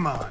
Come on.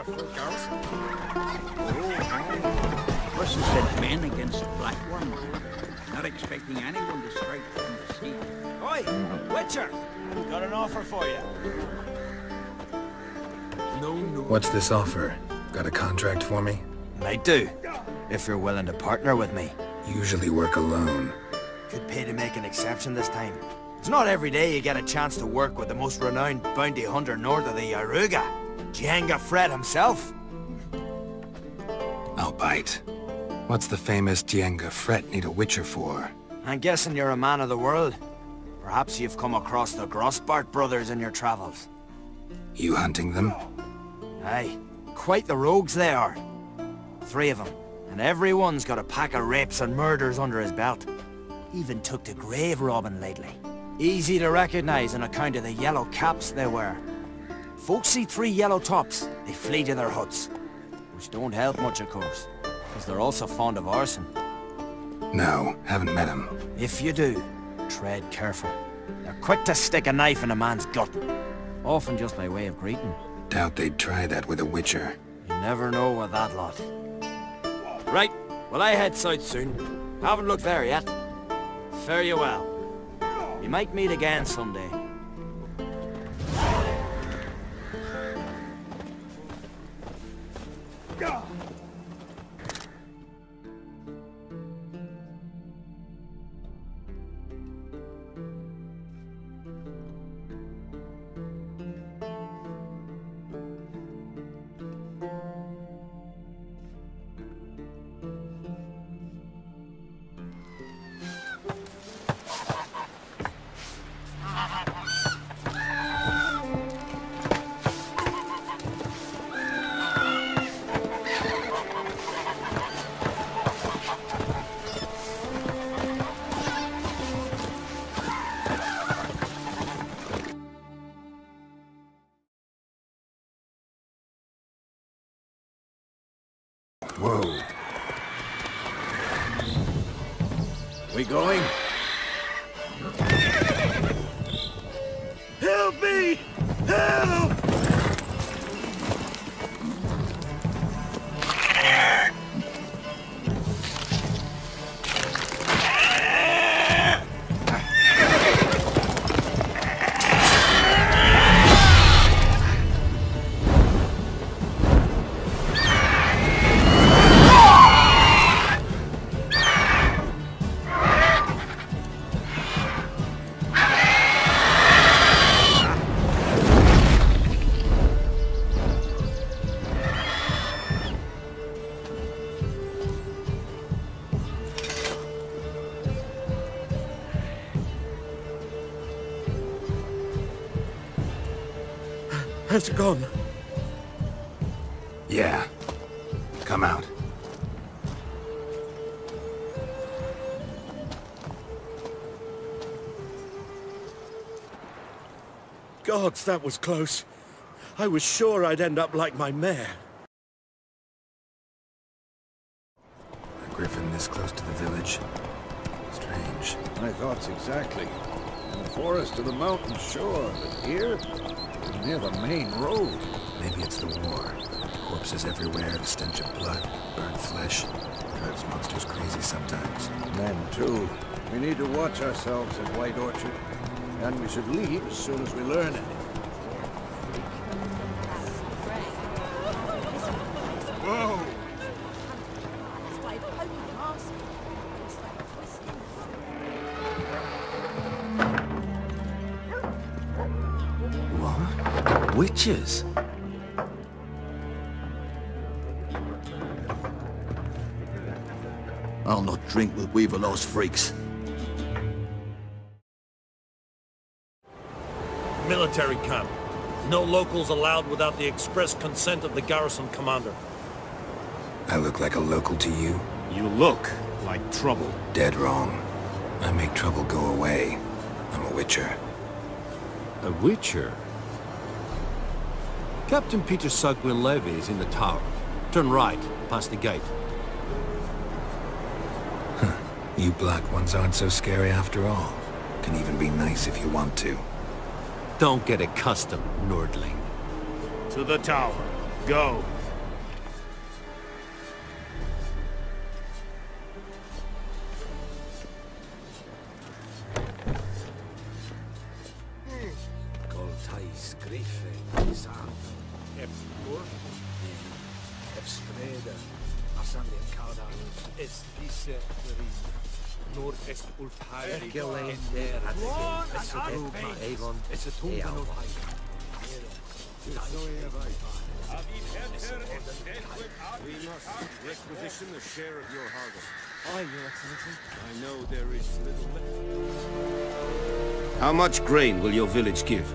Got a full count. Must have sent men against black ones. Not expecting anyone to strike from the sea. Oi, Witcher! Got an offer for you. No, no. What's this offer? Got a contract for me? Might do, if you're willing to partner with me. Usually work alone. Could pay to make an exception this time. It's not every day you get a chance to work with the most renowned bounty hunter north of the Yaruga, Jenga Fred himself. I'll bite. What's the famous Jenga Fret need a witcher for? I'm guessing you're a man of the world. Perhaps you've come across the Grossbart brothers in your travels. You hunting them? Aye, quite the rogues they are. Three of them, and every one's got a pack of rapes and murders under his belt. Even took to grave robbing lately. Easy to recognize on account of the yellow caps they wear. Folks see three yellow tops, they flee to their huts. Which don't help much, of course, because they're also fond of arson. No, haven't met him. If you do, tread careful. They're quick to stick a knife in a man's gut. Often just by way of greeting. Doubt they'd try that with a witcher. You never know with that lot. Right, well I head south soon. Haven't looked there yet. Fare you well. We might meet again someday. Has it gone? Yeah. Come out. Gods, that was close. I was sure I'd end up like my mare. A griffin this close to the village. Strange. My thoughts exactly. In the forest to the mountain sure, but here, near the main road. Maybe it's the war. Corpses everywhere, the stench of blood, burnt flesh. Drives monsters crazy sometimes. Men, too. We need to watch ourselves at White Orchard. And we should leave as soon as we learn anything. What? Witches? I'll not drink with Weaverlaw's freaks. Military camp. No locals allowed without the express consent of the garrison commander. I look like a local to you? You look like trouble. Dead wrong. I make trouble go away. I'm a witcher. A witcher? Captain Peter Saar Gwynleve is in the tower. Turn right, past the gate. You black ones aren't so scary after all. Can even be nice if you want to. Don't get accustomed, Nordling. To the tower. Go. Coltais grife, sand, epsur, epspreda, asande cada, es disse verina. Nord est ulfhari, gelen der, es a tumba, Avon, es a tumba nord We must requisition a share of your harvest. Aye, Your Excellency. I know there is little left. How much grain will your village give?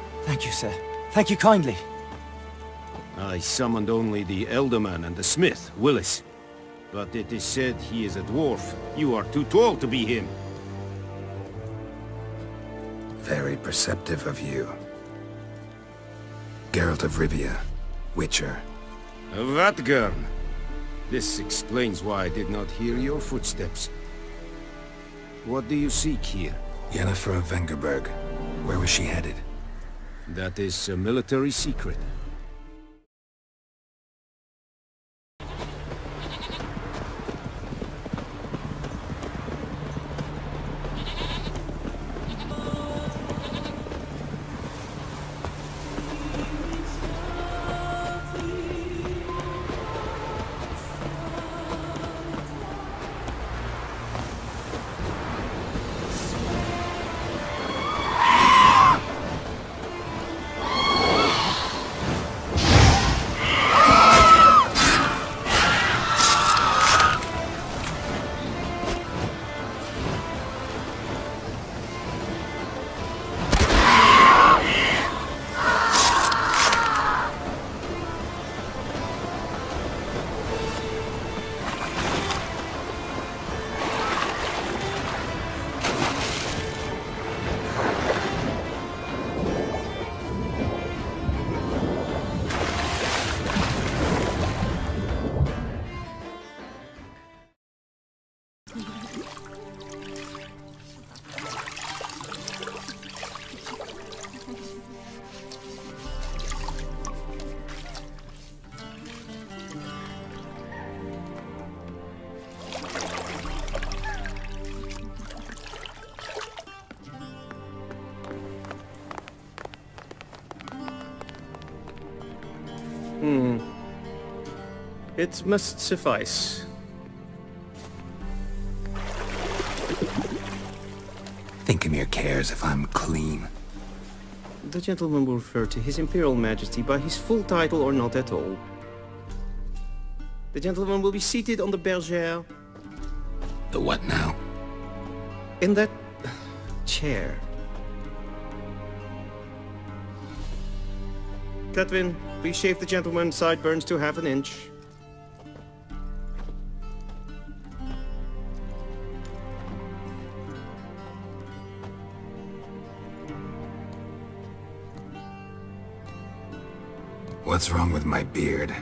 thank you, sir. Thank you kindly. I summoned only the Elderman and the smith, Willis. But it is said he is a dwarf. You are too tall to be him. Very perceptive of you. Geralt of Rivia, Witcher. Vatt'ghern. This explains why I did not hear your footsteps. What do you seek here? Yennefer of Vengerberg. Where was she headed? That is a military secret. It must suffice. Thinking cares if I'm clean. The gentleman will refer to His Imperial Majesty by his full title or not at all. The gentleman will be seated on the bergère. The what now? In that chair. Cletvin, please shave the gentleman's sideburns to half an inch. What's wrong with my beard?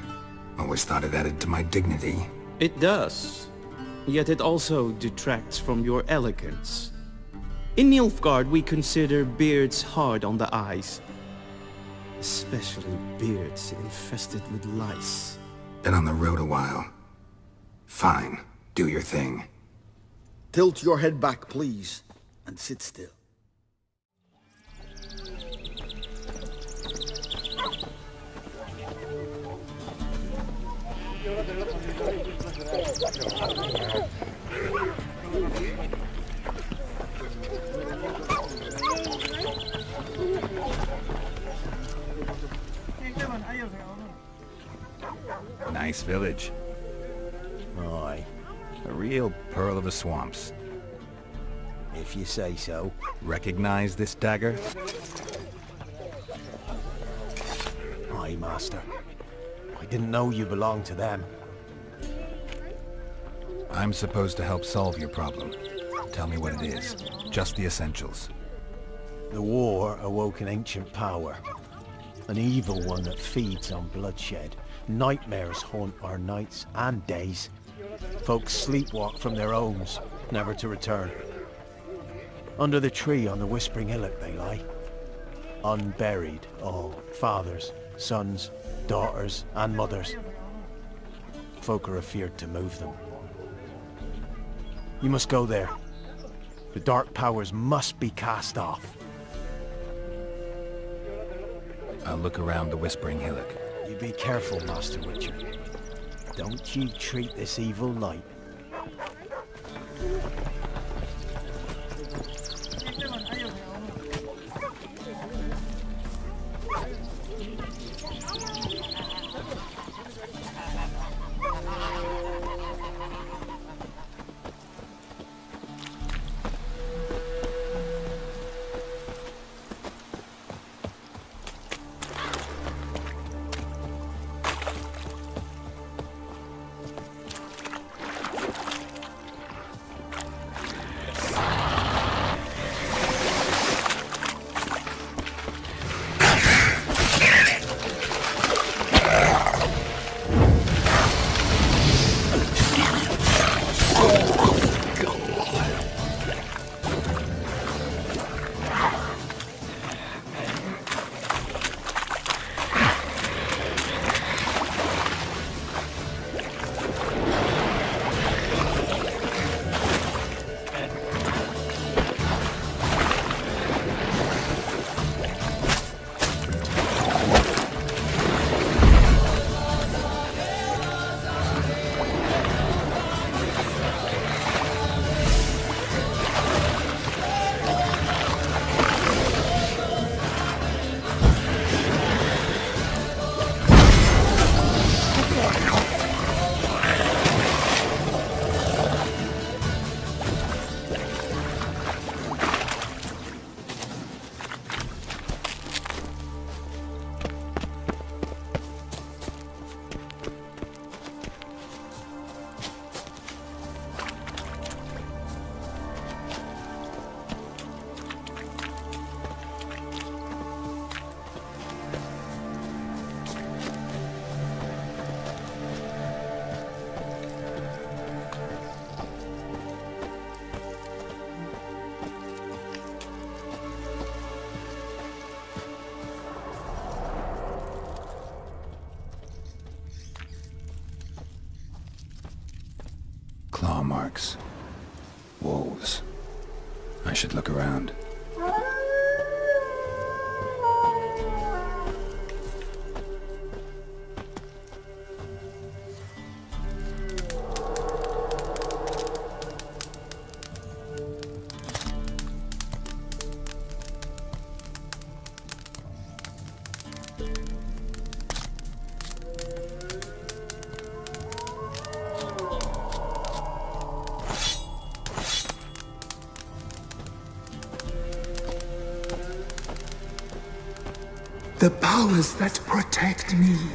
Always thought it added to my dignity. It does. Yet it also detracts from your elegance. In Nilfgaard, we consider beards hard on the eyes. Especially beards infested with lice. Been on the road a while. Fine. Do your thing. Tilt your head back, please, and sit still. Nice village. Aye, A real pearl of the swamps. if you say so. Recognize this dagger? Aye, Master. I didn't know you belonged to them. I'm supposed to help solve your problem. Tell me what it is. Just the essentials. The war awoke an ancient power. An evil one that feeds on bloodshed. Nightmares haunt our nights and days. Folks sleepwalk from their homes, never to return. Under the tree on the Whispering Hillock they lie. Unburied, all. Fathers, sons, daughters, and mothers. Folk are afeared to move them. You must go there. The dark powers must be cast off. I'll look around the Whispering Hillock. You be careful, Master Witcher. Don't you treat this evil light. Marks. Wolves. I should look around. Powers that protect me.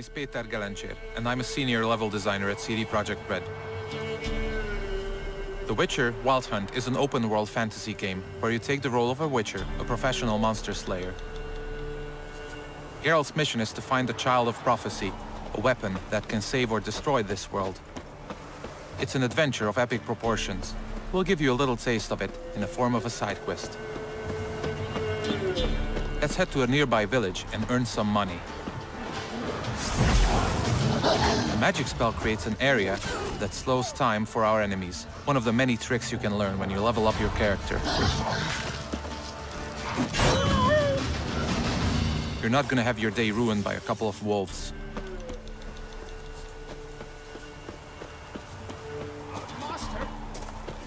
Name is Peter Gelencsér, and I'm a senior level designer at CD Projekt Red. The Witcher Wild Hunt is an open-world fantasy game where you take the role of a Witcher, a professional monster slayer. Geralt's mission is to find the Child of Prophecy, a weapon that can save or destroy this world. It's an adventure of epic proportions. We'll give you a little taste of it in the form of a side quest. Let's head to a nearby village and earn some money. A magic spell creates an area that slows time for our enemies. One of the many tricks you can learn when you level up your character. You're not gonna have your day ruined by a couple of wolves. Master,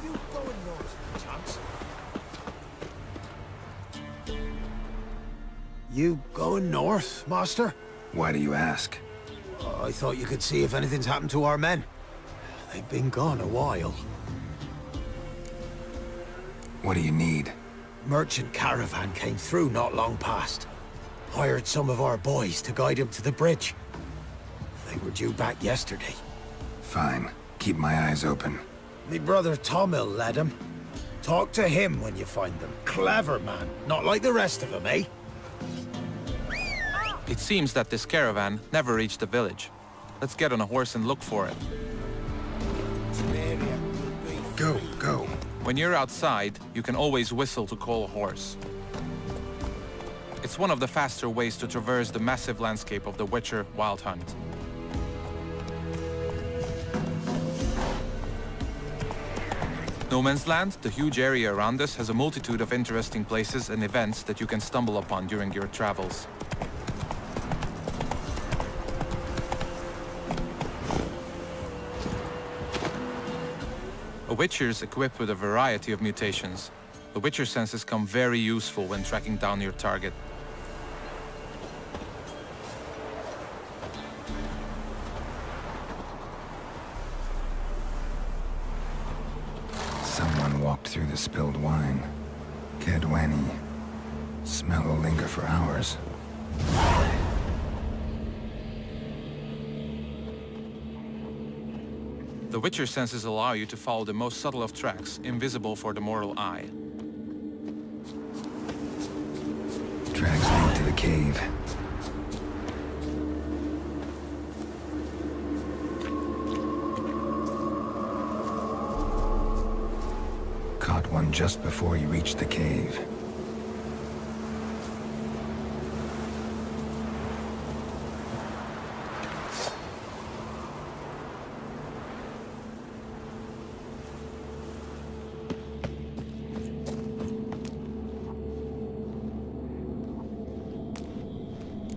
you going north, chance? You going north, Master? Why do you ask? I thought you could see if anything's happened to our men. They've been gone a while. What do you need? Merchant caravan came through not long past. Hired some of our boys to guide him to the bridge. They were due back yesterday. Fine. Keep my eyes open. Me brother Tomil led him. Talk to him when you find them. Clever man, not like the rest of them, eh? It seems that this caravan never reached the village. Let's get on a horse and look for it. Go, go. When you're outside, you can always whistle to call a horse. It's one of the faster ways to traverse the massive landscape of the Witcher Wild Hunt. No Man's Land, the huge area around us, has a multitude of interesting places and events that you can stumble upon during your travels. A Witcher is equipped with a variety of mutations. The Witcher senses come very useful when tracking down your target. Someone walked through the spilled wine. Kaedweni. Smell will linger for hours. The Witcher senses allow you to follow the most subtle of tracks, invisible for the mortal eye. Tracks lead to the cave. Caught one just before you reached the cave.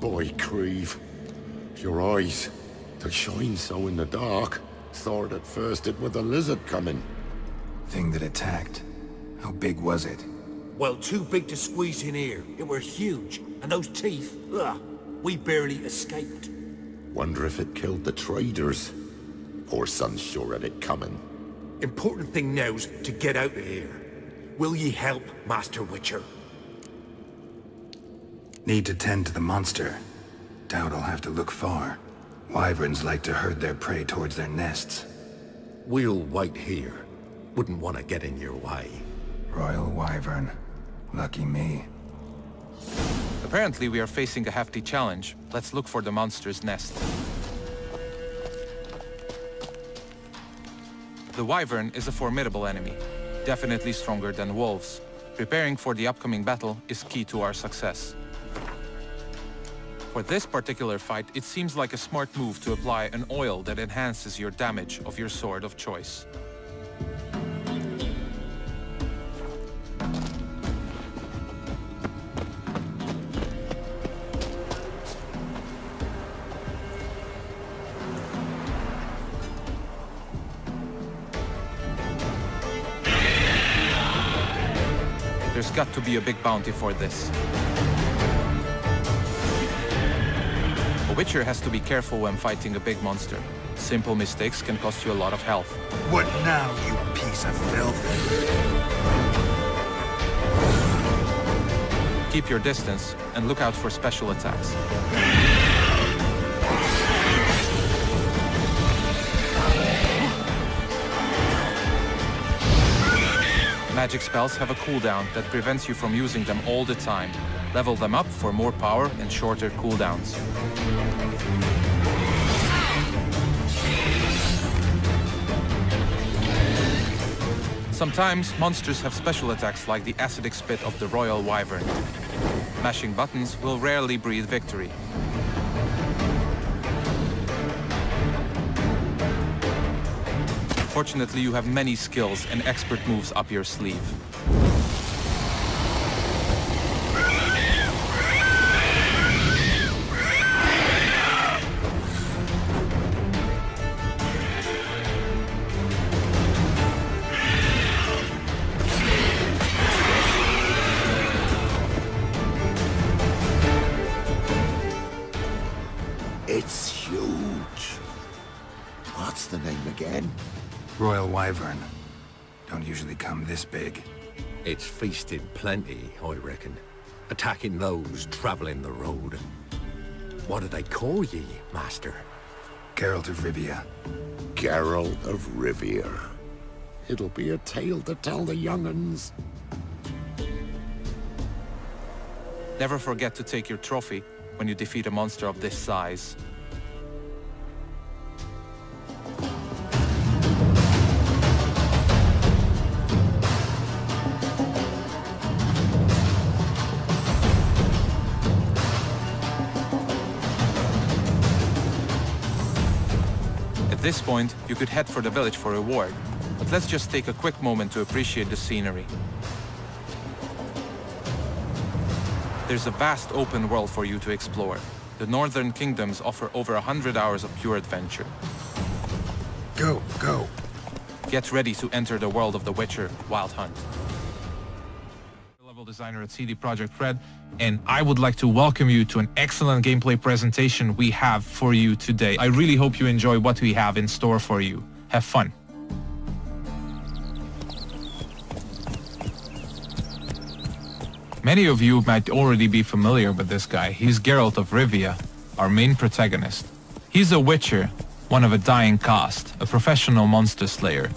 Boy, Creve. Your eyes. They shine so in the dark. Thought at first it was a lizard coming. Thing that attacked. How big was it? Well, too big to squeeze in here. It were huge. And those teeth, ugh, we barely escaped. Wonder if it killed the traders. Poor son's sure at it coming. Important thing now's to get out of here. Will ye help, Master Witcher? Need to tend to the monster. Doubt I'll have to look far. Wyverns like to herd their prey towards their nests. We'll wait here. Wouldn't want to get in your way. Royal Wyvern. Lucky me. Apparently we are facing a hefty challenge. Let's look for the monster's nest. The Wyvern is a formidable enemy, definitely stronger than wolves. Preparing for the upcoming battle is key to our success. For this particular fight, it seems like a smart move to apply an oil that enhances your damage of your sword of choice. There's got to be a big bounty for this. Witcher has to be careful when fighting a big monster. Simple mistakes can cost you a lot of health. What now, you piece of filth? Keep your distance and look out for special attacks. Magic spells have a cooldown that prevents you from using them all the time. Level them up for more power and shorter cooldowns. Sometimes monsters have special attacks like the acidic spit of the Royal Wyvern. Mashing buttons will rarely breed victory. Fortunately, you have many skills and expert moves up your sleeve. It's huge. What's the name again? Royal Wyvern. Don't usually come this big. It's feasted plenty, I reckon. Attacking those traveling the road. What do they call ye, Master? Geralt of Rivia. Geralt of Rivia. It'll be a tale to tell the young'uns. Never forget to take your trophy when you defeat a monster of this size. At this point, you could head for the village for a reward, but let's just take a quick moment to appreciate the scenery. There's a vast open world for you to explore. The Northern Kingdoms offer over a hundred hours of pure adventure. Go, go. Get ready to enter the world of The Witcher Wild Hunt. Level designer at CD Projekt Red, and I would like to welcome you to an excellent gameplay presentation we have for you today. I really hope you enjoy what we have in store for you. Have fun. Many of you might already be familiar with this guy. He's Geralt of Rivia, our main protagonist. He's a witcher, one of a dying caste, a professional monster slayer.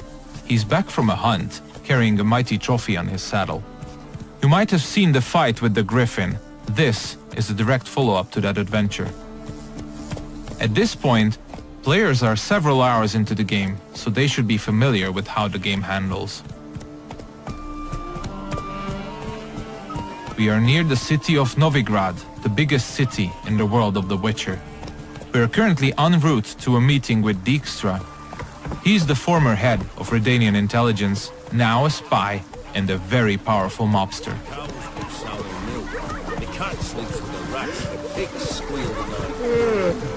He's back from a hunt, carrying a mighty trophy on his saddle. You might have seen the fight with the griffin. This is a direct follow-up to that adventure. At this point, players are several hours into the game, so they should be familiar with how the game handles. We are near the city of Novigrad, the biggest city in the world of The Witcher. We are currently en route to a meeting with Dijkstra. He is the former head of Redanian intelligence, now a spy and a very powerful mobster. The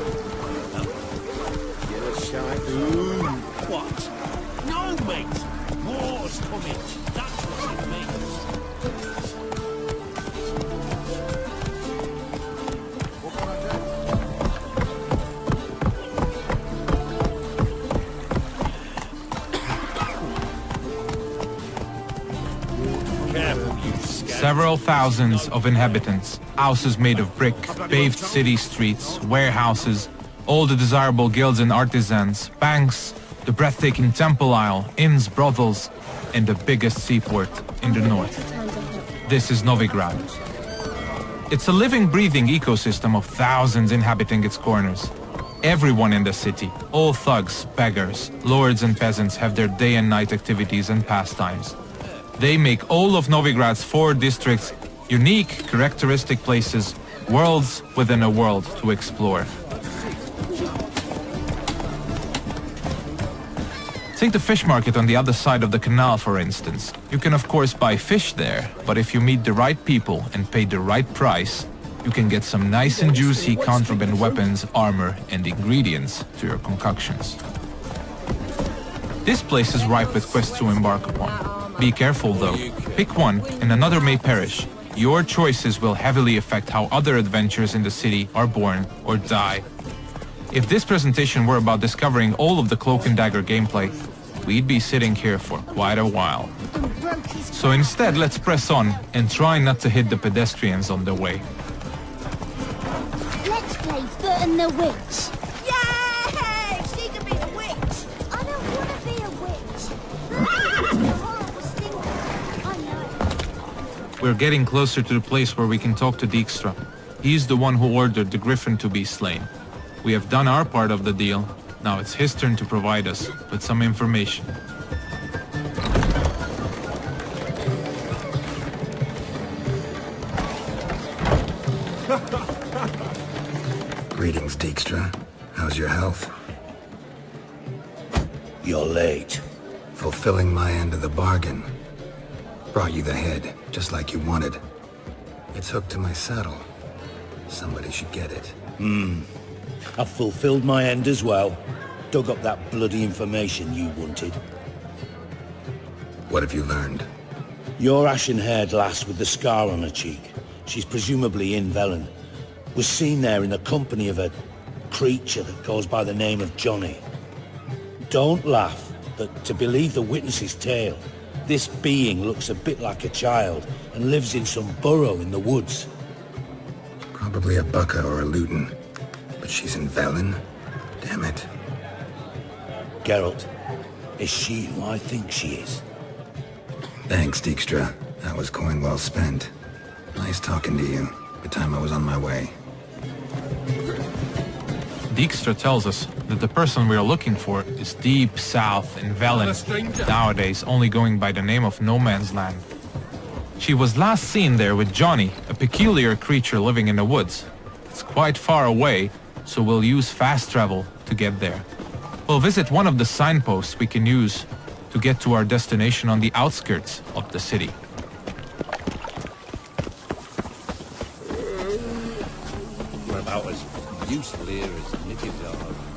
several thousands of inhabitants, houses made of brick, paved city streets, warehouses, all the desirable guilds and artisans, banks, the breathtaking temple isle, inns, brothels, and the biggest seaport in the north. This is Novigrad. It's a living, breathing ecosystem of thousands inhabiting its corners. Everyone in the city, all thugs, beggars, lords and peasants have their day and night activities and pastimes. They make all of Novigrad's four districts unique, characteristic places, worlds within a world to explore. Take the fish market on the other side of the canal, for instance. You can of course buy fish there, but if you meet the right people and pay the right price, you can get some nice and juicy contraband weapons, armor, and ingredients to your concoctions. This place is ripe with quests to embark upon. Be careful though. Pick one and another may perish. Your choices will heavily affect how other adventures in the city are born or die. If this presentation were about discovering all of the Cloak and Dagger gameplay, we'd be sitting here for quite a while. So instead, let's press on and try not to hit the pedestrians on the way. Let's play Burton the Witch. Yay! She can be the witch! I don't want to be a witch. We're getting closer to the place where we can talk to Dijkstra. He's the one who ordered the Griffin to be slain. We have done our part of the deal. Now it's his turn to provide us with some information. Greetings, Dijkstra. How's your health? You're late. Fulfilling my end of the bargain. Brought you the head, just like you wanted. It's hooked to my saddle. Somebody should get it. Hmm. I've fulfilled my end as well. Dug up that bloody information you wanted. What have you learned? Your ashen-haired lass with the scar on her cheek. She's presumably in Velen. Was seen there in the company of a creature that goes by the name of Johnny. Don't laugh, but to believe the witness's tale, this being looks a bit like a child and lives in some burrow in the woods. Probably a Bucca or a Luton. But she's in Velen? Damn it. Geralt, is she who I think she is? Thanks, Dijkstra. That was coin well spent. Nice talking to you. The time I was on my way. Dijkstra tells us that the person we are looking for is deep south in Velen, nowadays only going by the name of No Man's Land. She was last seen there with Johnny, a peculiar creature living in the woods. It's quite far away, so we'll use fast travel to get there. We'll visit one of the signposts we can use to get to our destination on the outskirts of the city. We're about as useful here as niggas are.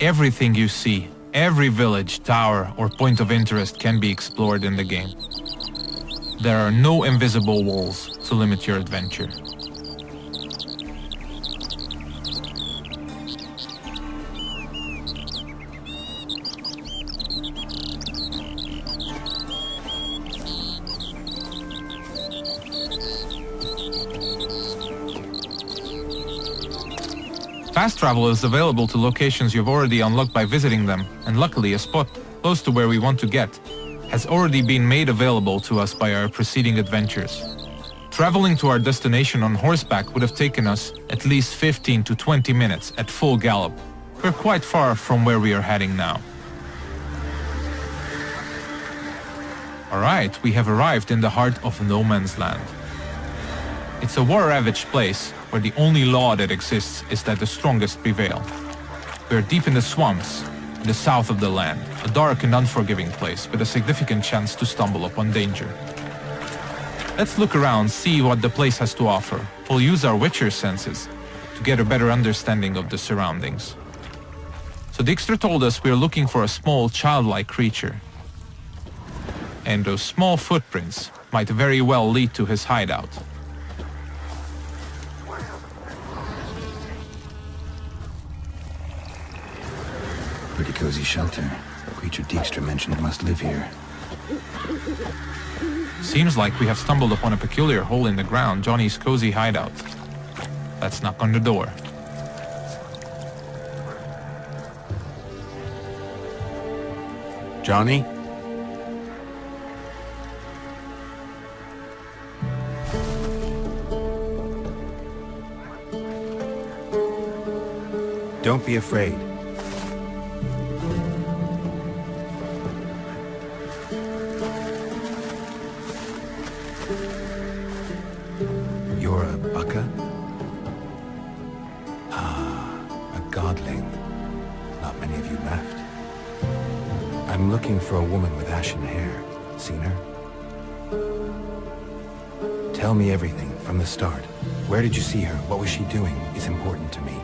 Everything you see, every village, tower, or point of interest can be explored in the game. There are no invisible walls to limit your adventure. Travel is available to locations you've already unlocked by visiting them, and luckily a spot close to where we want to get has already been made available to us by our preceding adventures. Traveling to our destination on horseback would have taken us at least 15 to 20 minutes at full gallop. We're quite far from where we are heading now. Alright, we have arrived in the heart of no man's land. It's a war-ravaged place where the only law that exists is that the strongest prevail. We are deep in the swamps, in the south of the land, a dark and unforgiving place with a significant chance to stumble upon danger. Let's look around, see what the place has to offer. We'll use our Witcher senses to get a better understanding of the surroundings. So Dijkstra told us we're looking for a small childlike creature. And those small footprints might very well lead to his hideout. Pretty cozy shelter. Creature Dijkstra mentioned must live here. Seems like we have stumbled upon a peculiar hole in the ground, Johnny's cozy hideout. Let's knock on the door. Johnny? Don't be afraid. Ashen hair. Seen her? Tell me everything, from the start. Where did you see her? What was she doing? It's important to me.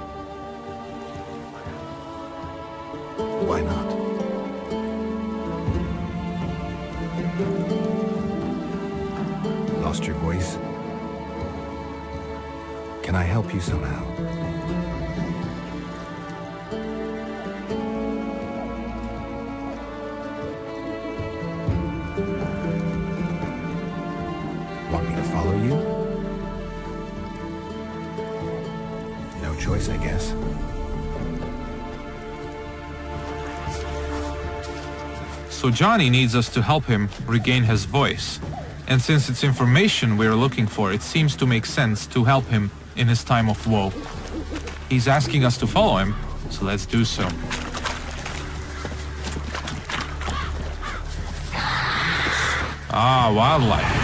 Johnny needs us to help him regain his voice. And since it's information we're looking for, it seems to make sense to help him in his time of woe. He's asking us to follow him, so let's do so. Ah, wildlife.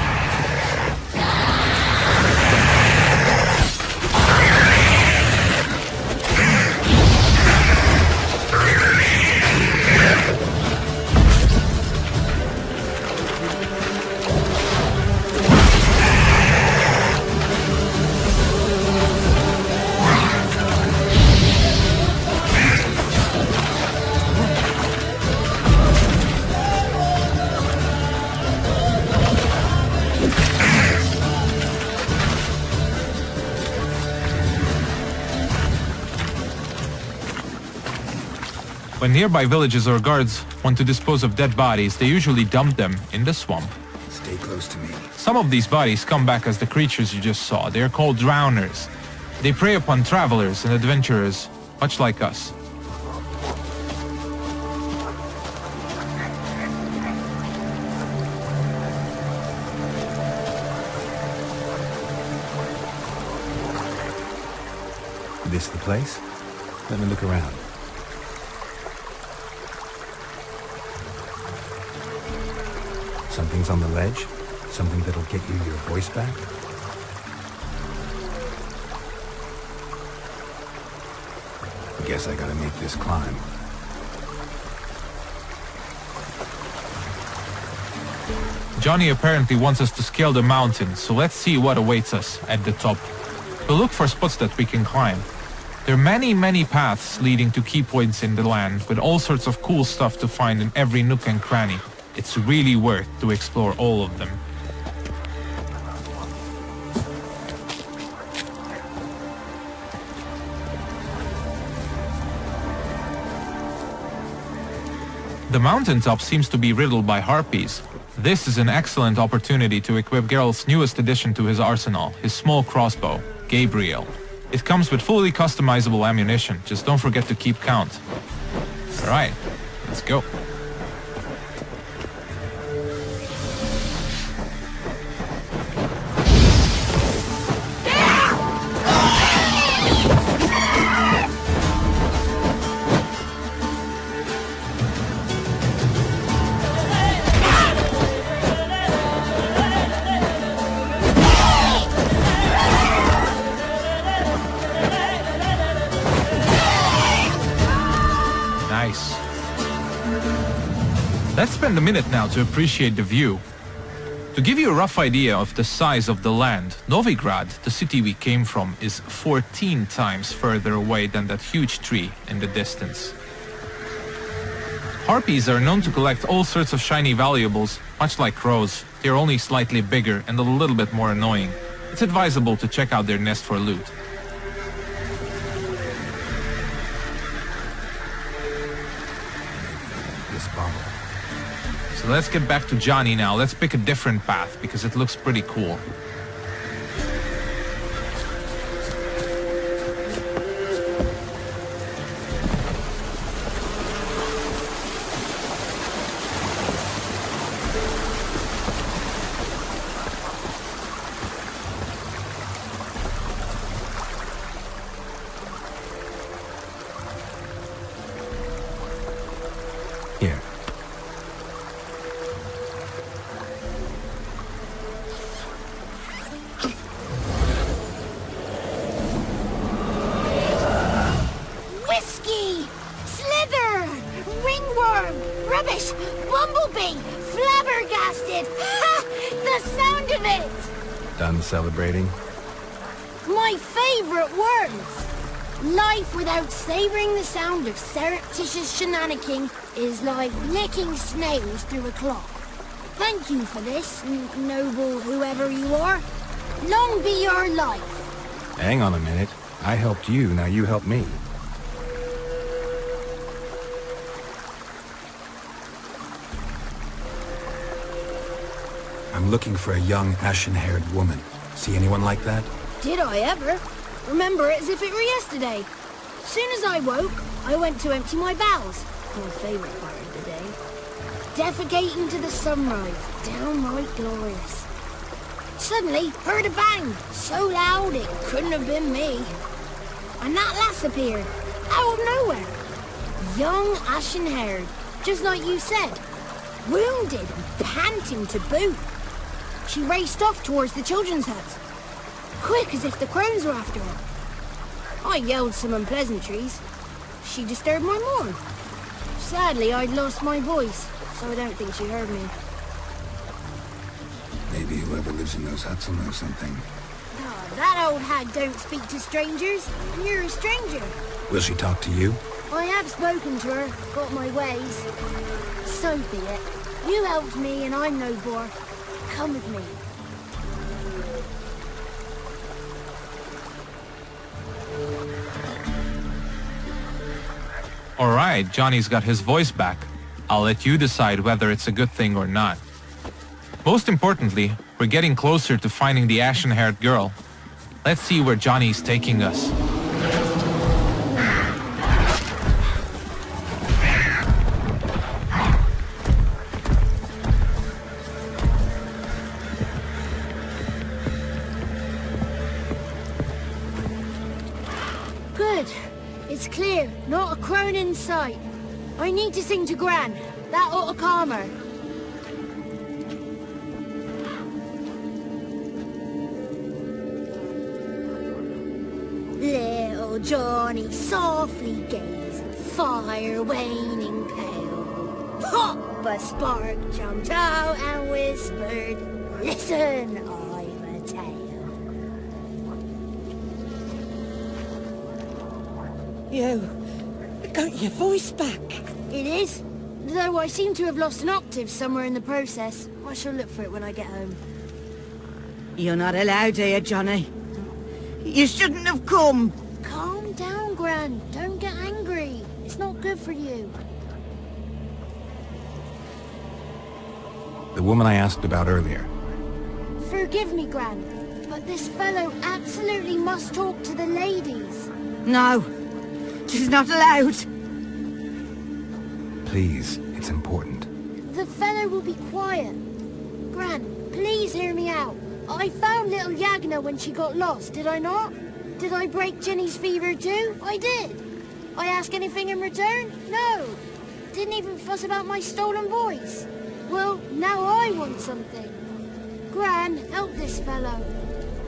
When nearby villages or guards want to dispose of dead bodies, they usually dump them in the swamp. Stay close to me. Some of these bodies come back as the creatures you just saw. They are called drowners. They prey upon travelers and adventurers, much like us. This the place? Let me look around. On the ledge? Something that'll get you your voice back? I guess I gotta make this climb. Johnny apparently wants us to scale the mountain, so let's see what awaits us at the top. We'll look for spots that we can climb. There are many, many paths leading to key points in the land, with all sorts of cool stuff to find in every nook and cranny. It's really worth to explore all of them. The mountaintop seems to be riddled by harpies. This is an excellent opportunity to equip Geralt's newest addition to his arsenal, his small crossbow, Gabriel. It comes with fully customizable ammunition, just don't forget to keep count. Alright, let's go. Spend a minute now to appreciate the view. To give you a rough idea of the size of the land, Novigrad, the city we came from, is 14 times further away than that huge tree in the distance. Harpies are known to collect all sorts of shiny valuables, much like crows. They're only slightly bigger and a little bit more annoying. It's advisable to check out their nest for loot. Let's get back to Johnny now. Let's pick a different path because it looks pretty cool. Favorite words! Life without savoring the sound of surreptitious shenanigans is like licking snails through a clock. Thank you for this, noble whoever you are. Long be your life. Hang on a minute. I helped you, now you help me. I'm looking for a young, ashen-haired woman. See anyone like that? Did I ever? Remember it as if it were yesterday. Soon as I woke, I went to empty my bowels. My favorite part of the day. Defecating to the sunrise. Downright glorious. Suddenly, heard a bang. So loud it couldn't have been me. And that lass appeared. Out of nowhere. Young, ashen-haired. Just like you said. Wounded and panting to boot. She raced off towards the children's house. Quick as if the crones were after her. I yelled some unpleasantries. She disturbed my morn. Sadly, I'd lost my voice, so I don't think she heard me. Maybe whoever lives in those huts will know something. Ah, that old hag don't speak to strangers, and you're a stranger. Will she talk to you? I have spoken to her, got my ways. So be it. You helped me, and I'm no bore. Come with me. Alright, Johnny's got his voice back. I'll let you decide whether it's a good thing or not. Most importantly, we're getting closer to finding the ashen-haired girl. Let's see where Johnny's taking us. Good. It's clear. Not a crone in sight. I need to sing to Gran. That ought to calm her. Little Johnny softly gazed, fire waning pale. Pop! A spark jumped out and whispered, Listen, You got your voice back. It is. Though I seem to have lost an octave somewhere in the process. I shall look for it when I get home. You're not allowed here, Johnny. You shouldn't have come. Calm down, Gran. Don't get angry. It's not good for you. The woman I asked about earlier. Forgive me, Gran, but this fellow absolutely must talk to the ladies. No. She's not allowed. Please, it's important. The fellow will be quiet. Gran, please hear me out. I found little Yagna when she got lost, did I not? Did I break Jenny's fever too? I did. I ask anything in return? No. Didn't even fuss about my stolen voice. Well, now I want something. Gran, help this fellow.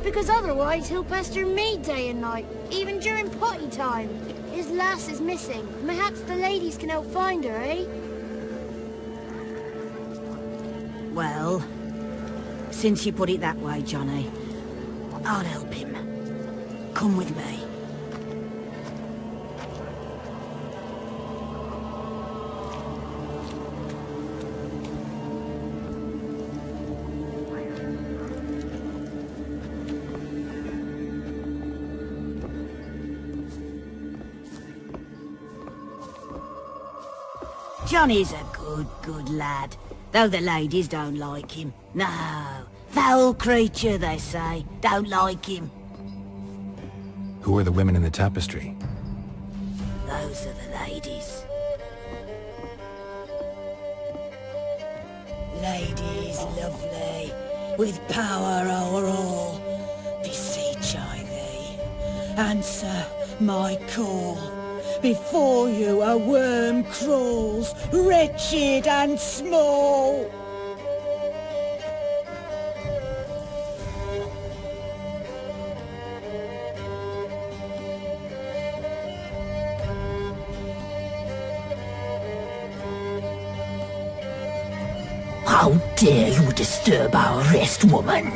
Because otherwise he'll pester me day and night, even during potty time. His lass is missing. Perhaps the ladies can help find her, eh? Well, since you put it that way, Johnny, I'll help him. Come with me. Johnny's a good, good lad. Though the ladies don't like him. No. Foul creature, they say. Don't like him. Who are the women in the tapestry? Those are the ladies. Ladies lovely, with power o'er all, beseech I thee, answer my call. Before you a worm crawls, wretched and small. How dare you disturb our rest, woman?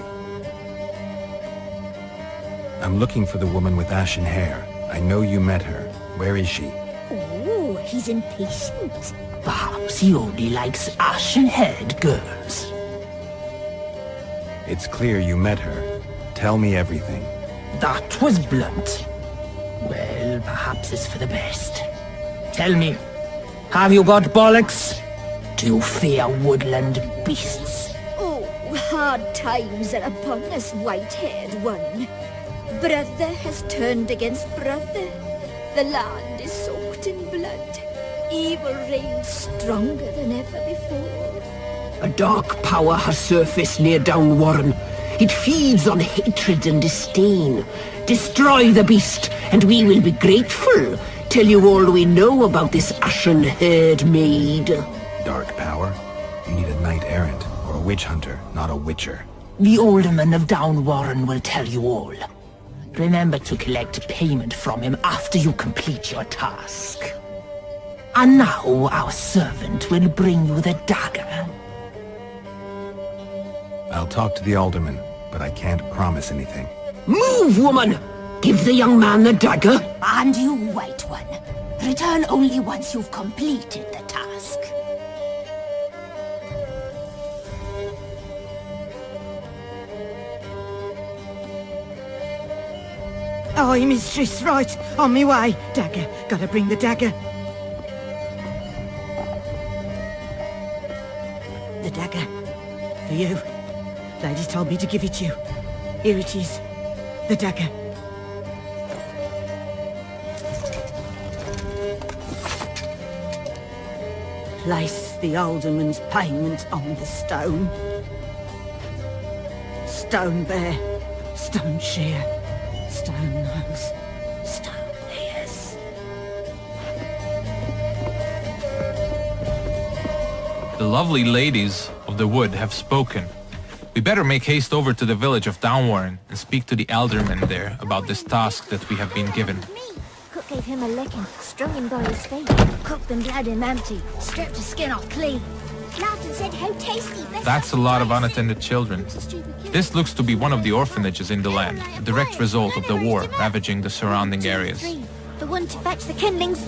I'm looking for the woman with ashen hair. I know you met her. Where is she? Oh, he's impatient. Perhaps he only likes ashen-haired girls. It's clear you met her. Tell me everything. That was blunt. Well, perhaps it's for the best. Tell me, have you got bollocks? Do you fear woodland beasts? Oh, hard times are upon us, white-haired one. Brother has turned against brother. The land is soaked in blood. Evil reigns stronger than ever before. A dark power has surfaced near Downwarren. It feeds on hatred and disdain. Destroy the beast, and we will be grateful. Tell you all we know about this ashen-haired maid. Dark power? You need a knight-errant, or a witch hunter, not a witcher. The alderman of Downwarren will tell you all. Remember to collect payment from him after you complete your task. And now our servant will bring you the dagger. I'll talk to the alderman, but I can't promise anything. Move, woman! Give the young man the dagger. And you White one. Return only once you've completed the task. Aye, mistress, right. On me way. Dagger. Gotta bring the dagger. The dagger. For you. Lady told me to give it you. Here it is. The dagger. Place the alderman's payment on the stone. Stone bear, stone shear, stone stone The lovely ladies of the wood have spoken. We better make haste over to the village of Downwarren and speak to the alderman there about this task that we have been given. Cook gave him a licking, strung him by his feet, cooked and bled him empty, stripped his skin off clean. Laughed and said how tasty That's a lot of unattended children. This looks to be one of the orphanages in the land, a direct result of the war ravaging the surrounding areas. The one to fetch the kindlings,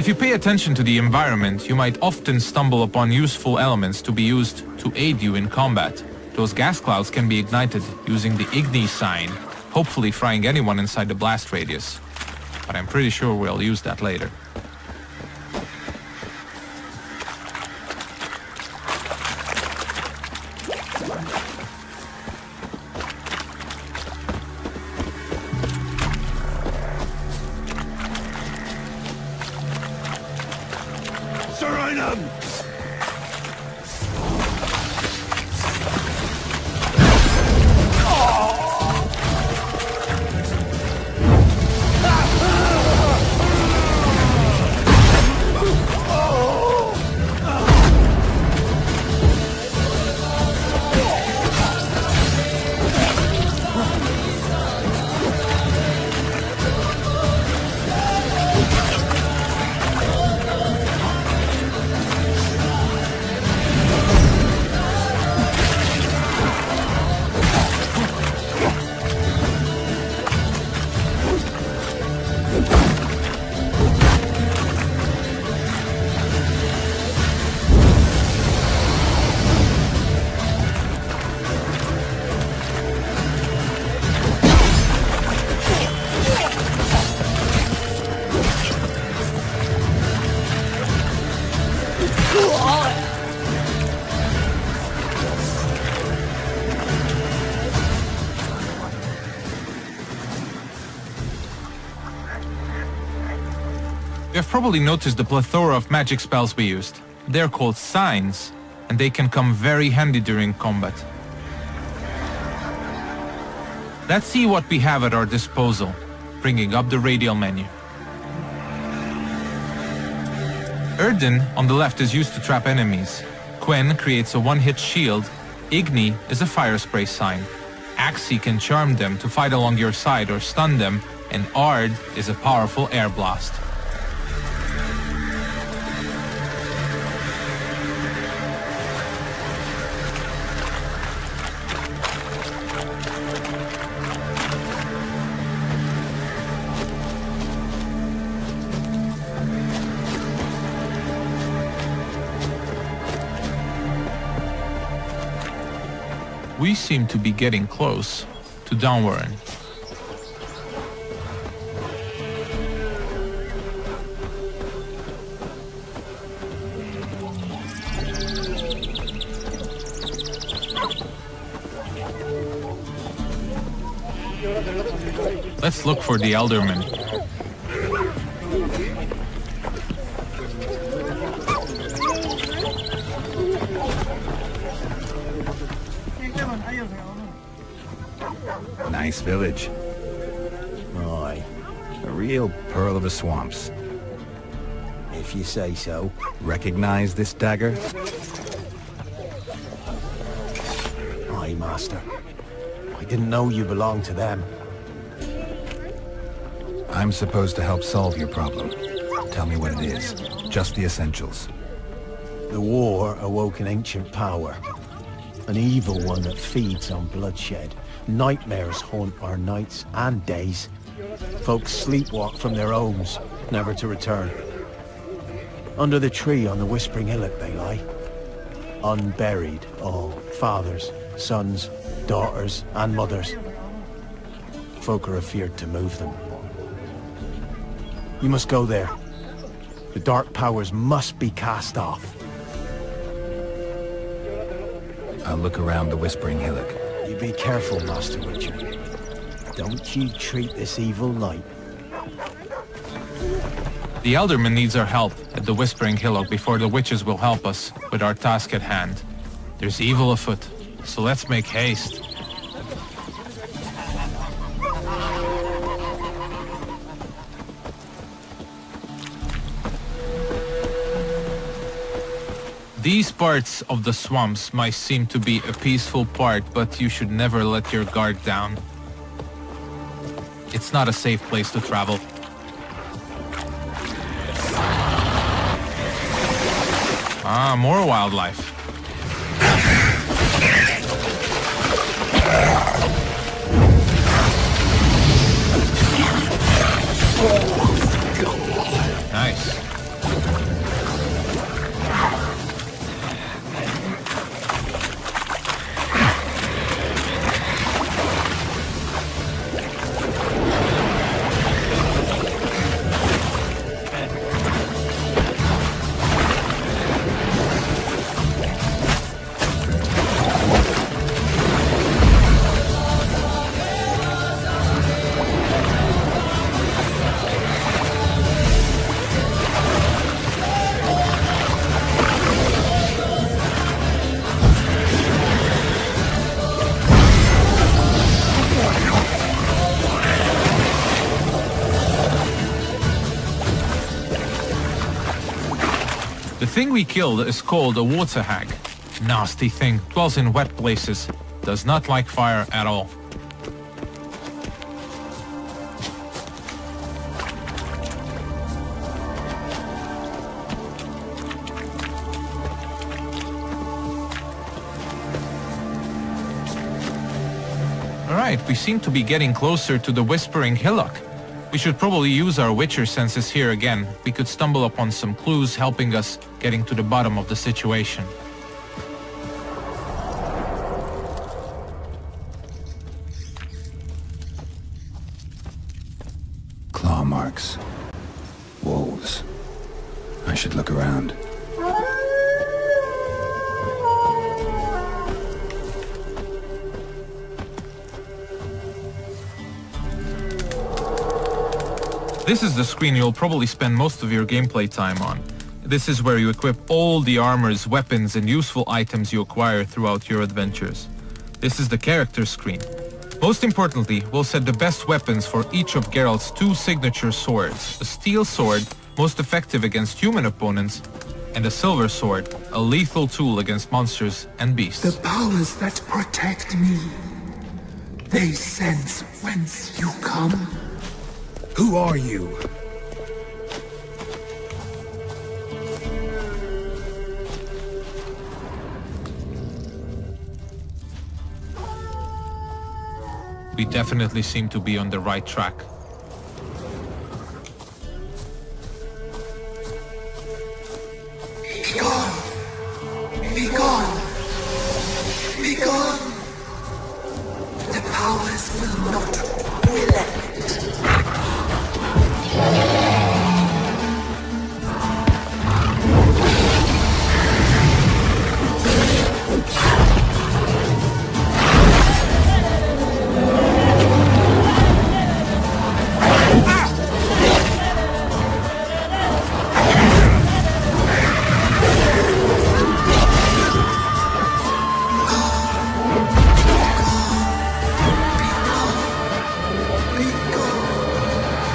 If you pay attention to the environment, you might often stumble upon useful elements to be used to aid you in combat. Those gas clouds can be ignited using the Igni sign, hopefully frying anyone inside the blast radius. But I'm pretty sure we'll use that later. Probably noticed the plethora of magic spells we used. They're called signs, and they can come very handy during combat. Let's see what we have at our disposal, bringing up the radial menu. Yrden on the left is used to trap enemies. Quen creates a one-hit shield. Igni is a fire spray sign. Axii can charm them to fight along your side or stun them, and Ard is a powerful air blast. We seem to be getting close to Downwarren. Let's look for the Elderman. Village. Aye. A real pearl of the swamps. If you say so. Recognize this dagger? Aye, Master. I didn't know you belonged to them. I'm supposed to help solve your problem. Tell me what it is. Just the essentials. The war awoke an ancient power. An evil one that feeds on bloodshed. Nightmares haunt our nights and days. Folks sleepwalk from their homes, never to return. Under the tree on the Whispering Hillock they lie. Unburied, all. Fathers, sons, daughters, and mothers. Folk are afeared to move them. You must go there. The dark powers must be cast off. I'll look around the Whispering Hillock. You be careful, Master Witcher. Don't you treat this evil light. The Elderman needs our help at the Whispering Hillock before the witches will help us with our task at hand. There's evil afoot, so let's make haste. These parts of the swamps might seem to be a peaceful part, but you should never let your guard down. It's not a safe place to travel. Ah, more wildlife. Thing we killed is called a water hag. Nasty thing, dwells in wet places, does not like fire at all. Alright, we seem to be getting closer to the Whispering Hillock. We should probably use our Witcher senses here again. We could stumble upon some clues helping us getting to the bottom of the situation. This is the screen you'll probably spend most of your gameplay time on. This is where you equip all the armors, weapons and useful items you acquire throughout your adventures. This is the character screen. Most importantly, we'll set the best weapons for each of Geralt's two signature swords. A steel sword, most effective against human opponents, and a silver sword, a lethal tool against monsters and beasts. The powers that protect me, they sense whence you come. Who are you? We definitely seem to be on the right track.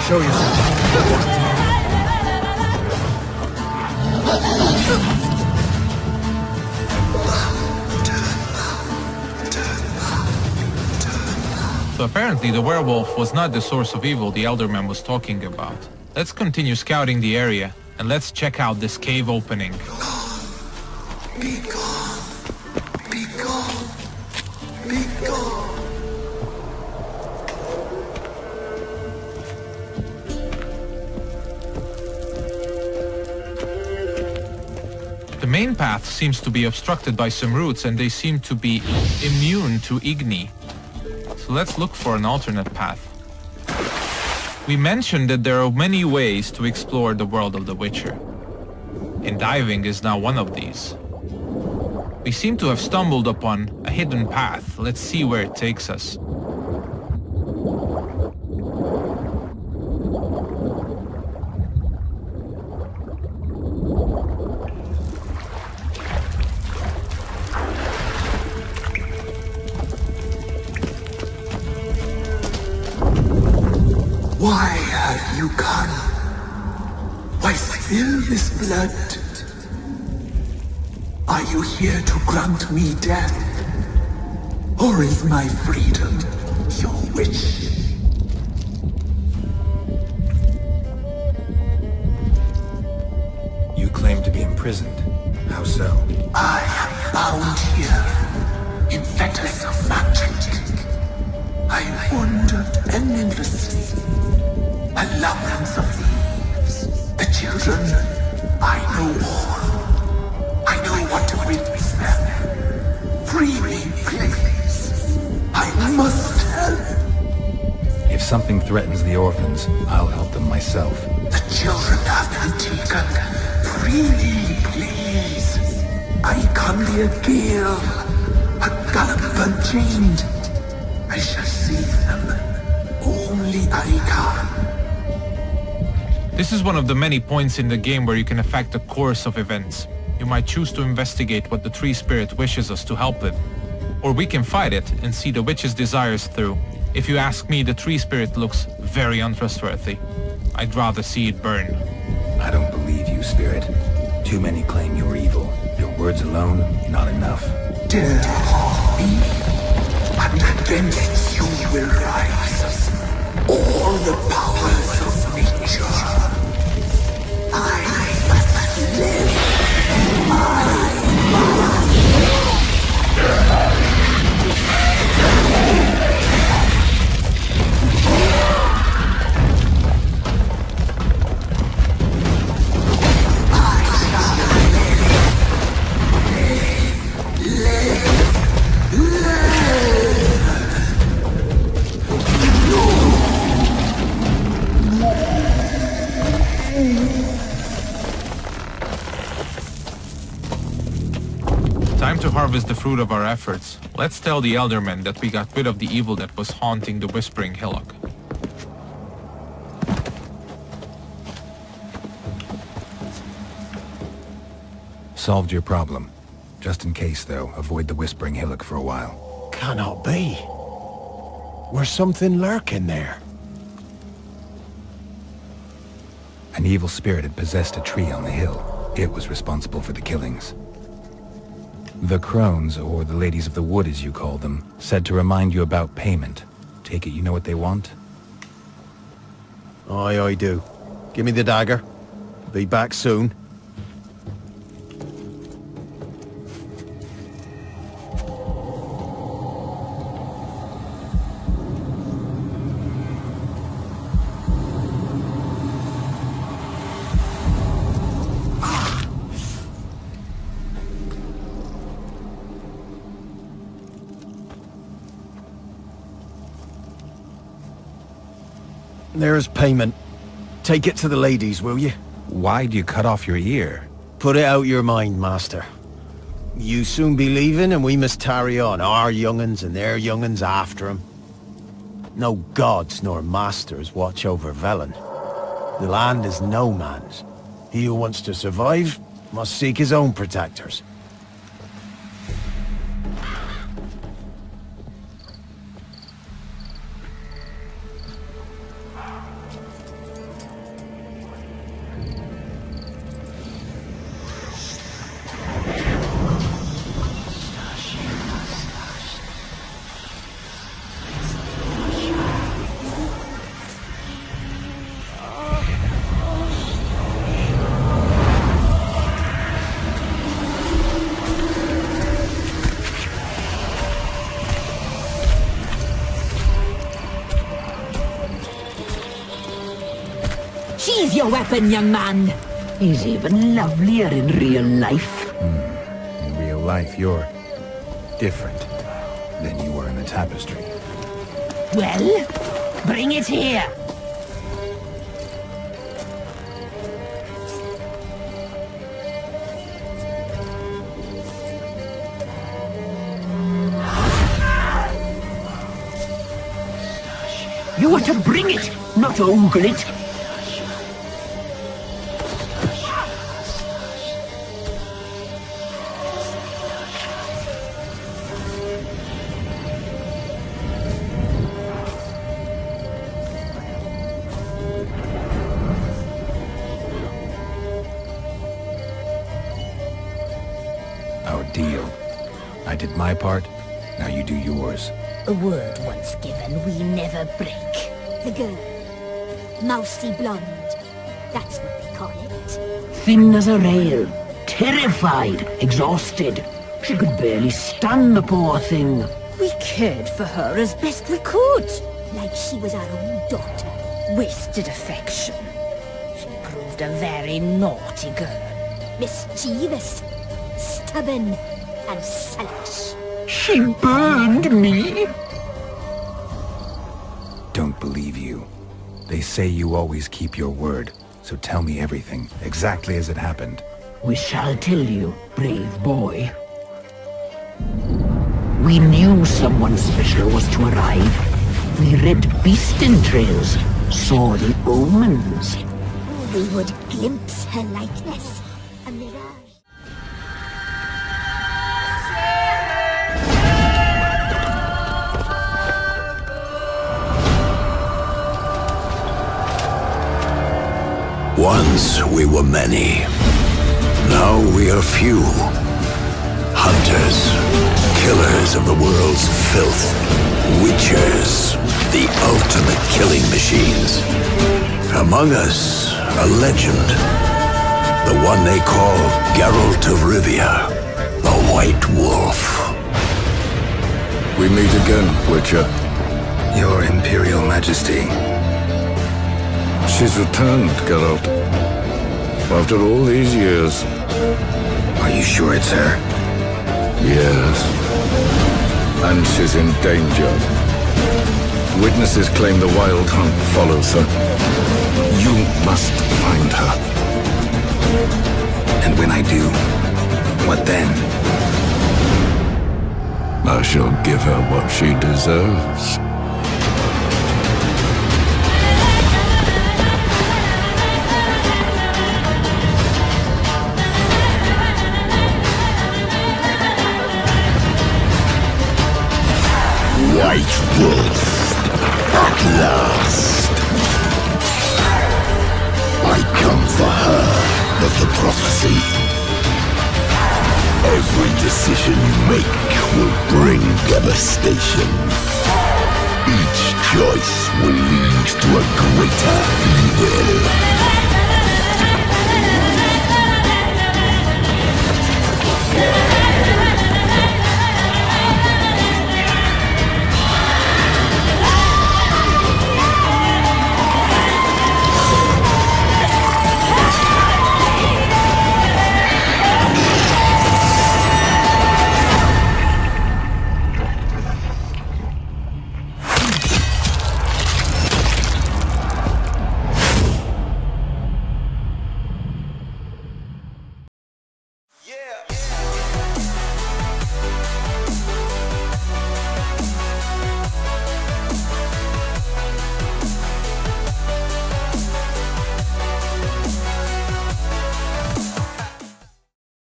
Show yourself. So apparently the werewolf was not the source of evil the Elderman was talking about. Let's continue scouting the area and let's check out this cave opening. Path seems to be obstructed by some roots and they seem to be immune to Igni. So let's look for an alternate path. We mentioned that there are many ways to explore the world of The Witcher. And diving is now one of these. We seem to have stumbled upon a hidden path. Let's see where it takes us. Me death? Or is my freedom must help. If something threatens the orphans, I'll help them myself. The children have been taken. Free me, please. I come near Gale, a gallop unchained. I shall save them. Only I can. This is one of the many points in the game where you can affect the course of events. You might choose to investigate what the tree spirit wishes us to help with. Or we can fight it and see the witch's desires through. If you ask me, the tree spirit looks very untrustworthy. I'd rather see it burn. I don't believe you, Spirit. Too many claim you're evil. Your words alone, not enough. Dare harm me, and against you will rise all the powers of nature. I must live. I Time to harvest the fruit of our efforts, let's tell the Eldermen that we got rid of the evil that was haunting the Whispering Hillock. Solved your problem. Just in case, though, avoid the Whispering Hillock for a while. Cannot be. Where's something lurking there? An evil spirit had possessed a tree on the hill. It was responsible for the killings. The crones, or the ladies of the wood as you call them, said to remind you about payment. Take it you know what they want? Aye, I do. Give me the dagger. Be back soon. There's payment. Take it to the ladies, will you? Why'd you cut off your ear? Put it out your mind, master. You soon be leaving and we must tarry on, our young'uns and their young'uns after 'em. No gods nor masters watch over Velen. The land is no man's. He who wants to survive must seek his own protectors. Weapon, young man. He's even lovelier in real life. Hmm. In real life, you're different than you were in the tapestry. Well, bring it here. You are to bring it, not ogle it. Break. The girl. Mousy blonde. That's what they call it. Thin as a rail, terrified, exhausted. She could barely stand the poor thing. We cared for her as best we could. Like she was our own daughter. Wasted affection. She proved a very naughty girl. Mischievous. Stubborn. And selfish. She burned me. Say you always keep your word, so tell me everything, exactly as it happened. We shall tell you, brave boy. We knew someone special was to arrive. We read beast entrails, saw the omens. We would glimpse her likeness. Once we were many. Now we are few. Hunters, killers of the world's filth. Witchers, the ultimate killing machines. Among us, a legend. The one they call Geralt of Rivia, the White Wolf. We meet again, Witcher. Your Imperial Majesty. She's returned, Geralt. After all these years. Are you sure it's her? Yes. And she's in danger. Witnesses claim the Wild Hunt follows her. You must find her. And when I do, what then? I shall give her what she deserves. Wolf. At last. I come for her of the prophecy. Every decision you make will bring devastation. Each choice will lead to a greater evil.